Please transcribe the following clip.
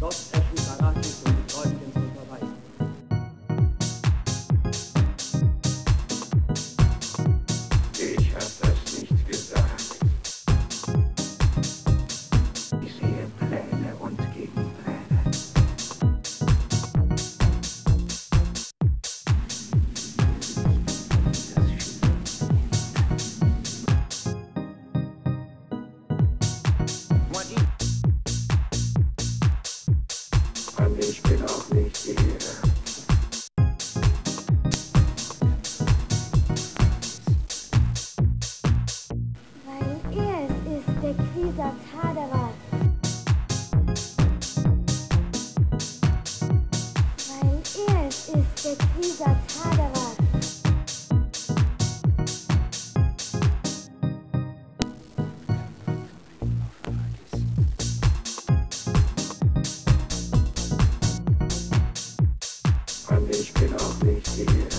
Dos Peter Ich bin auch nicht hier.